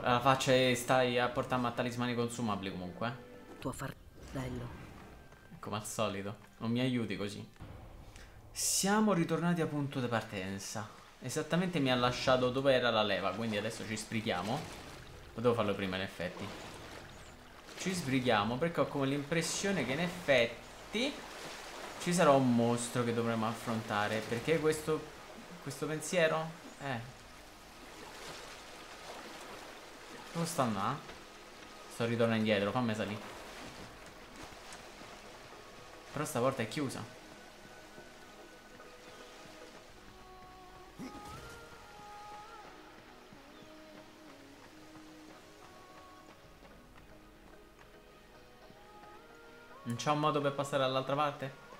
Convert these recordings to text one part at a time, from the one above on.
La faccia e stai a portarmi a talismani consumabili comunque. eh. Tuo fardello. Come al solito. Non mi aiuti così. Siamo ritornati a punto di partenza. Esattamente mi ha lasciato dove era la leva, quindi adesso ci sbrighiamo. O devo farlo prima in effetti? Ci sbrighiamo perché ho come l'impressione che in effetti ci sarà un mostro che dovremo affrontare. Perché questo, questo pensiero? Eh. Dove sta là? Sto ritorno indietro, fammi salire. Però sta porta è chiusa. Non c'è un modo per passare dall'altra parte?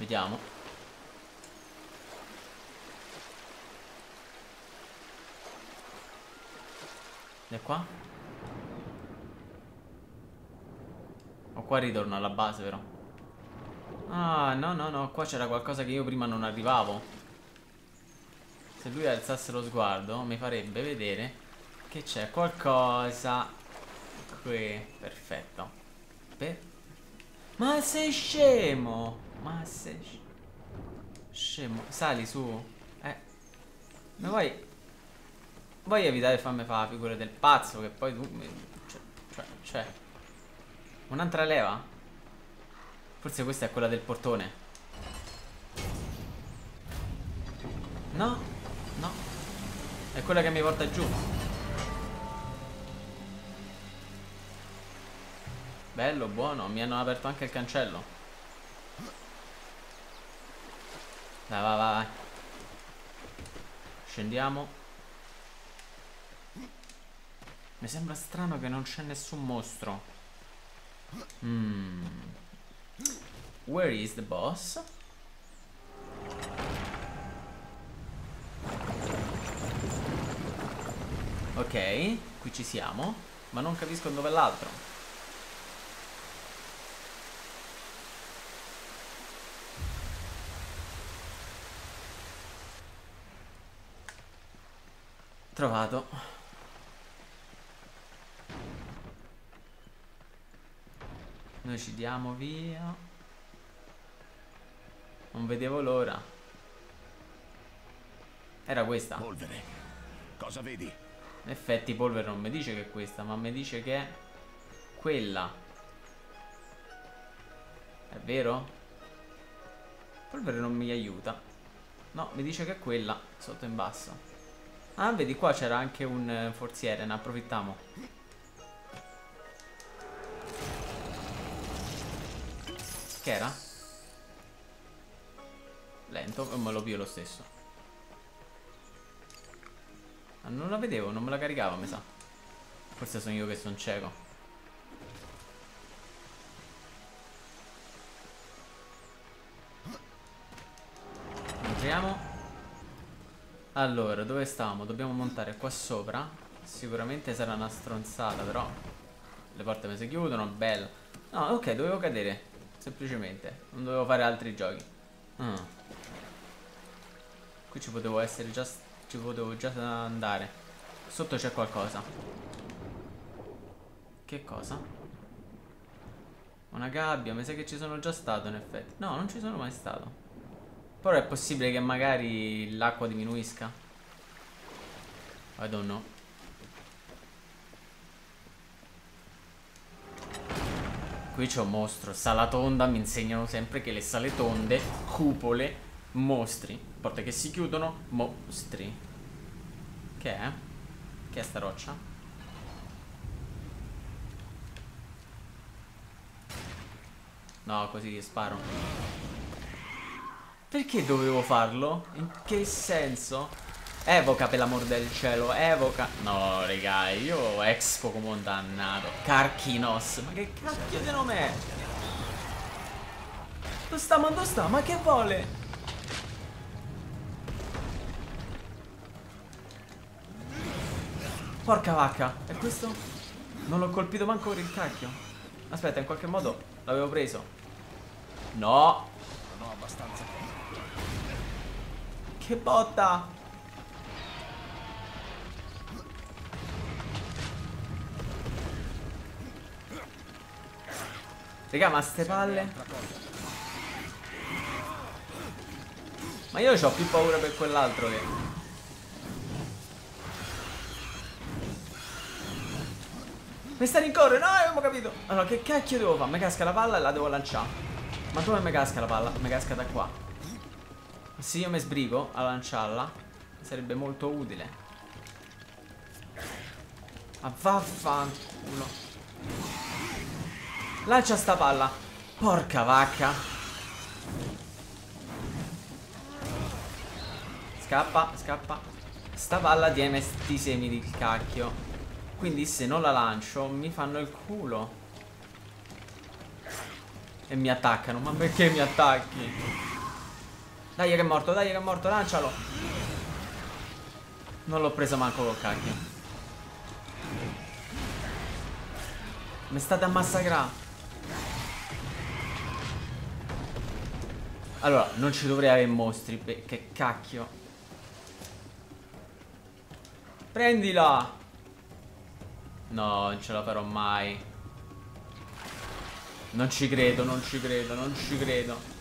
Vediamo. E qua? O qua ritorno alla base però Ah no no no Qua c'era qualcosa che io prima non arrivavo Se lui alzasse lo sguardo Mi farebbe vedere Che c'è qualcosa Qui Perfetto per... Ma sei scemo! Ma sei sc- Scemo. Sali su. Eh. Ma vuoi Vuoi evitare di farmi fare la figura del pazzo Che poi tu. Cioè, cioè, cioè. Un'altra leva? Forse questa è quella del portone. No. No. È quella che mi porta giù Bello, buono Mi hanno aperto anche il cancello Dai, vai, vai, vai Scendiamo mi sembra strano che non c'è nessun mostro. Hmm. Where is the boss? Ok, qui ci siamo, ma non capisco dove l'altro. Trovato. Noi ci diamo via. Non vedevo l'ora. Era questa. Polvere. Cosa vedi? In effetti polvere non mi dice che è questa, ma mi dice che è quella. È vero? Polvere non mi aiuta. No, mi dice che è quella, sotto in basso. Ah, vedi qua c'era anche un eh, forziere, ne approfittiamo. Che era? Lento, ma me lo pio lo stesso. Ma non la vedevo, non me la caricava, mi sa. Forse sono io che sono cieco. Entriamo. Allora, dove stavamo? Dobbiamo montare qua sopra. Sicuramente sarà una stronzata, però. Le porte mi si chiudono, bella. No, ok, dovevo cadere. Semplicemente. Non dovevo fare altri giochi. Ah. Qui ci potevo essere già. Ci potevo già andare. Sotto c'è qualcosa. Che cosa? Una gabbia, mi sa che ci sono già stato in effetti. No, non ci sono mai stato. Però è possibile che magari l'acqua diminuisca. I don't know. Qui c'è un mostro. Sala tonda mi insegnano sempre che le sale tonde, cupole, mostri. Porte che si chiudono, mostri. Che è? Che è sta roccia? No, così sparo. Perché dovevo farlo? In che senso? Evoca per l'amor del cielo, evoca No raga, io ex Pokémon dannato Carchinos, ma che cacchio di nome è? Dove sta, ma dove sta? Ma che vuole? Porca vacca, è questo? Non l'ho colpito manco per il cacchio Aspetta, in qualche modo l'avevo preso No Che botta! Raga, ma ste palle. Ma io ho più paura per quell'altro che... Mi sta rincorrendo, no, non ho capito. Allora, che cacchio devo fare? Mi casca la palla e la devo lanciare. Ma dove mi casca la palla? Mi casca da qua. Se io mi sbrigo a lanciarla, sarebbe molto utile. Ma vaffanculo. Lancia sta palla. Porca vacca. Scappa, scappa. Sta palla tiene sti semi di cacchio. Quindi se non la lancio mi fanno il culo. E mi attaccano. Ma perché mi attacchi? Dai che è morto, dai che è morto, lancialo. Non l'ho preso manco col cacchio. Mi state a massacrare. Allora, non ci dovrei avere mostri. Che cacchio. Prendila. No, non ce la farò mai. Non ci credo, non ci credo, non ci credo.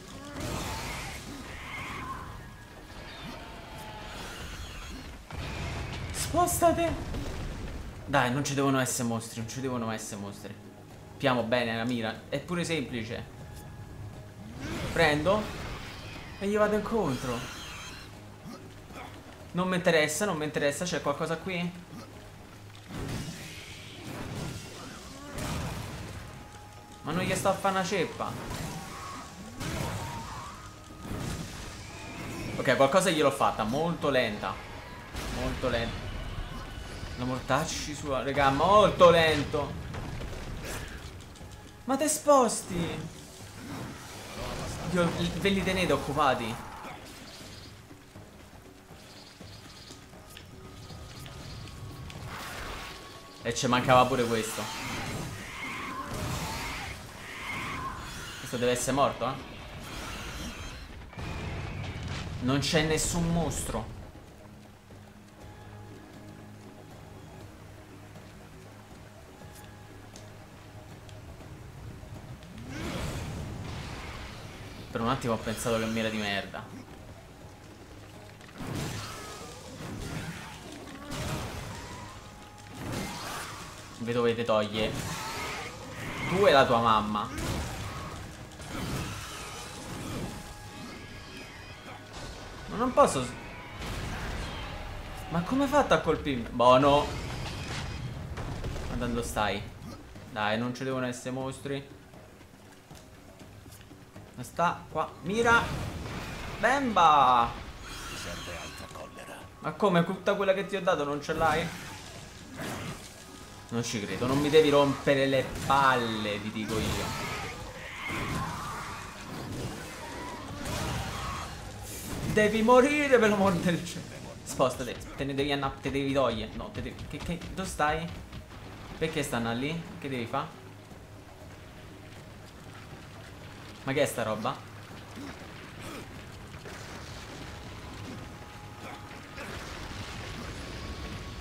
Spostate. Dai, non ci devono essere mostri, non ci devono essere mostri. Piamo bene la mira. È pure semplice. Prendo. E gli vado incontro. Non mi interessa, non mi interessa. C'è qualcosa qui? Ma non gli sto a fare una ceppa. Ok, qualcosa gliel'ho fatta. Molto lenta. Molto lenta. La mortacci sua, raga, molto lento. Ma te sposti. Io ve li tenete occupati. E ci mancava pure questo. Questo deve essere morto, eh? Non c'è nessun mostro. Per un attimo ho pensato che mi era di merda. Vi dovete togliere. Tu e la tua mamma. Ma non posso... Ma come hai fatto a colpirmi? Ma dove stai? Dai, non ci devono essere mostri. Sta qua. Mira. Bemba. Serve altra collera. Ma come? Tutta quella che ti ho dato non ce l'hai? Non ci credo, non mi devi rompere le palle, ti dico io. Devi morire per l'amor del cielo. Spostate, te ne devi andare, te devi togliere. No, te devi... Che, che, dove stai? Perché stanno lì? Che devi fare? Ma che è sta roba?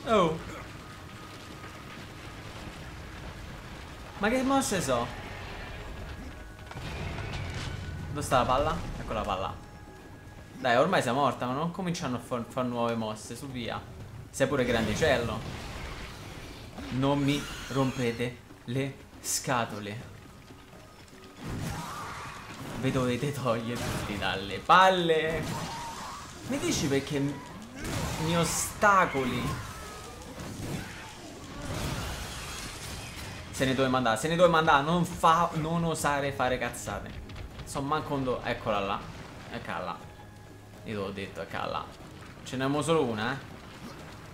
Oh. Ma che mosse so? Dove sta la palla? Ecco la palla. Dai, ormai sei morta, ma non cominciano a fare far nuove mosse, su via. Sei pure grandicello. Non mi rompete le scatole. Vi dovete togliere dalle palle. Mi dici perché mi- ostacoli? Se ne dove mandare, se ne dove mandare, non fa. Non osare fare cazzate. Sono manco un do. Eccola là. Eccola là. Io te l'ho detto, eccola là. Ce ne abbiamo solo una, eh.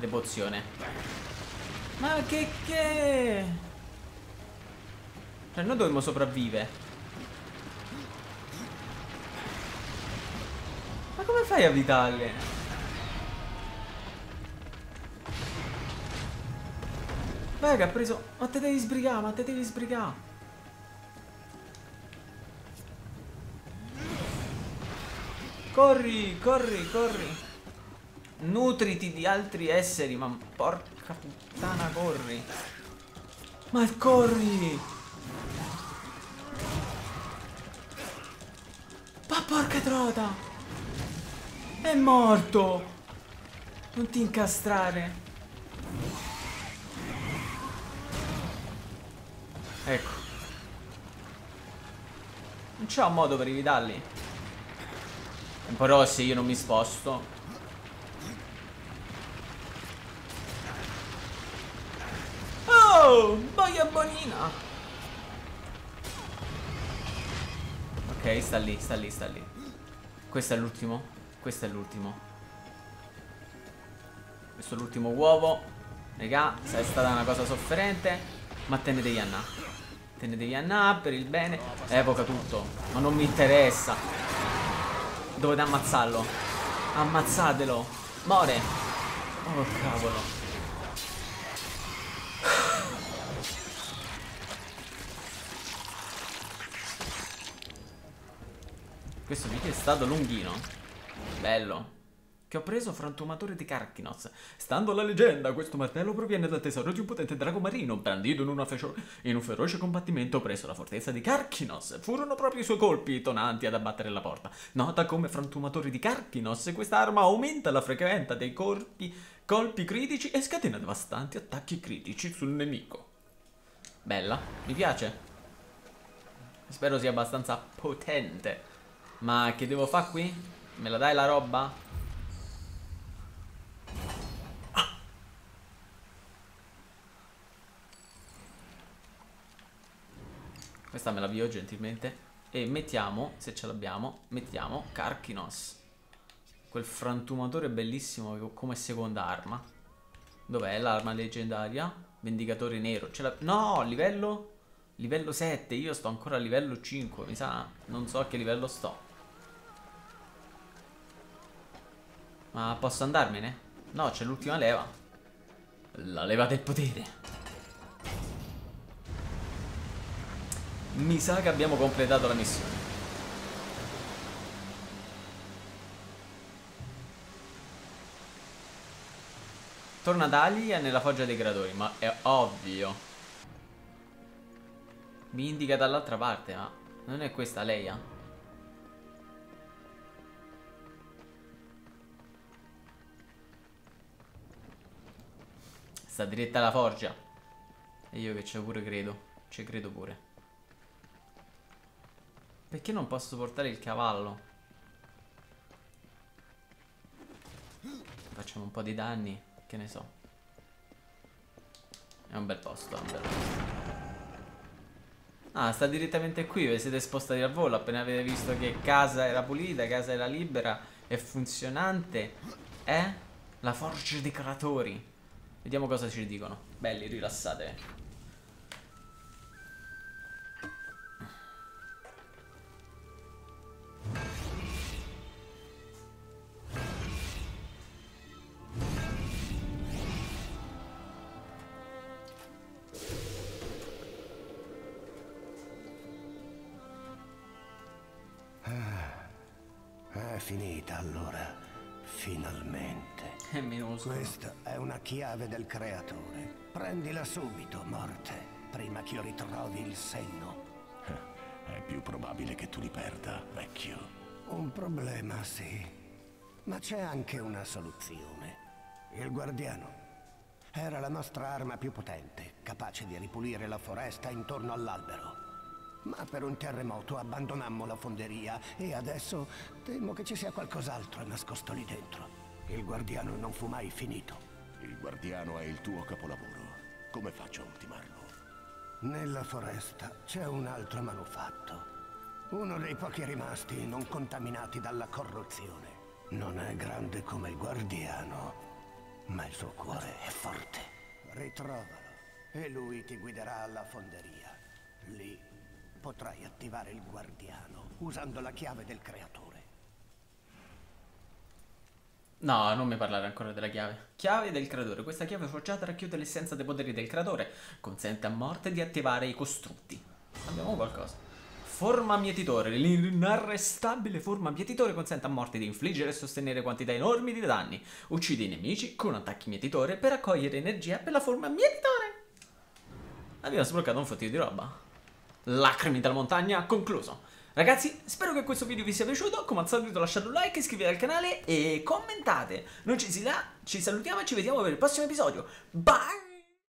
Le pozione. Ma che che? Cioè noi dovremmo sopravvivere. Come fai a vitarle? Vai che ha preso... Ma te devi sbrigare, ma te devi sbrigare. Corri, corri, corri. Nutriti di altri esseri, ma porca puttana, corri. Ma corri! Ma porca trota! È morto! Non ti incastrare. Ecco. Non c'è un modo per evitarli. Però se io non mi sposto. Oh! Boia bonina! Ok, sta lì, sta lì, sta lì. Questo è l'ultimo. Questo è l'ultimo. Questo è l'ultimo uovo. Raga, è stata una cosa sofferente. Ma te ne devi andare. Te ne devi andare per il bene. Evoca tutto. Ma non mi interessa. Dovete ammazzarlo. Ammazzatelo. More. Oh cavolo. Questo video è stato lunghino. Bello. Che ho preso frantumatore di Karkinos. Stando alla leggenda, questo martello proviene dal tesoro di un potente drago marino, brandito in, in un feroce combattimento presso la fortezza di Karkinos. Furono proprio i suoi colpi tonanti ad abbattere la porta. Nota come frantumatore di Karkinos, questa arma aumenta la frequenza dei colpi, colpi critici e scatena devastanti attacchi critici sul nemico. Bella, mi piace. Spero sia abbastanza potente. Ma che devo fare qui? Me la dai la roba? Questa me la avvio gentilmente E mettiamo, se ce l'abbiamo Mettiamo Karkinos Quel frantumatore bellissimo come seconda arma Dov'è l'arma leggendaria? Vendicatore nero No, livello? Livello 7 Io sto ancora a livello 5 Mi sa, non so a che livello sto Ma posso andarmene? No, c'è l'ultima leva. La leva del potere. Mi sa che abbiamo completato la missione. Torna ad Alia nella foggia dei creatori, ma è ovvio. Mi indica dall'altra parte, ma non è questa Leia? Sta diretta alla forgia. E io che ci pure credo. Ci credo pure. Perché non posso portare il cavallo? Facciamo un po' di danni. Che ne so. È un bel posto, è un bel posto. Ah, sta direttamente qui, vi siete spostati al volo appena avete visto che casa era pulita, casa era libera e funzionante. Eh? La forgia dei creatori. Vediamo cosa ci dicono. Belli, rilassatevi. Ah, è finita allora, finalmente. È minuscolo. Questa è una chiave del creatore. Prendila subito, morte, prima che io ritrovi il senno. È più probabile che tu li perda, vecchio. Un problema, sì. Ma c'è anche una soluzione. Il guardiano. Era la nostra arma più potente, capace di ripulire la foresta intorno all'albero. Ma per un terremoto abbandonammo la fonderia e adesso temo che ci sia qualcos'altro nascosto lì dentro. Il guardiano non fu mai finito. Il guardiano è il tuo capolavoro. Come faccio a ultimarlo? Nella foresta c'è un altro manufatto. Uno dei pochi rimasti non contaminati dalla corruzione. Non è grande come il guardiano, ma il suo cuore è forte. Ritrovalo e lui ti guiderà alla fonderia. Lì potrai attivare il guardiano usando la chiave del creatore. No, non mi parlare ancora della chiave. Chiave del creatore. Questa chiave forgiata racchiude l'essenza dei poteri del creatore. Consente a morte di attivare i costrutti. Abbiamo qualcosa. Forma mietitore. L'inarrestabile forma mietitore consente a morti di infliggere e sostenere quantità enormi di danni. Uccide i nemici con attacchi mietitore per raccogliere energia per la forma mietitore. Abbiamo sbloccato un fottio di roba. Lacrimi dalla montagna, concluso. Ragazzi, spero che questo video vi sia piaciuto. Come al solito lasciate un like, iscrivetevi al canale e commentate. Noi ci, si là, ci salutiamo e ci vediamo per il prossimo episodio. Bye!